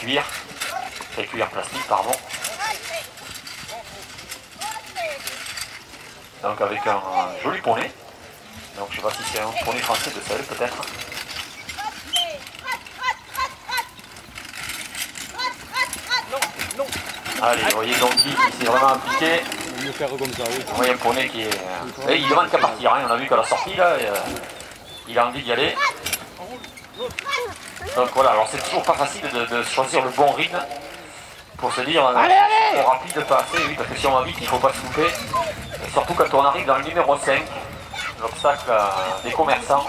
cuir, et cuir plastique, pardon. Donc avec un, joli poney. Donc je sais pas si c'est un poney français de sel peut-être. Allez, vous voyez donc il s'est vraiment appliqué. Il voyez poney qui est. Et il demande qu'à partir, hein. on a vu qu'à la sortie là, euh, il a envie d'y aller. Donc voilà, alors c'est toujours pas facile de, de choisir le bon rythme pour se dire allez, allez rapide pas assez, oui, parce que si on va vite, il faut pas se couper. Et surtout quand on arrive dans le numéro 5, l'obstacle euh, des commerçants.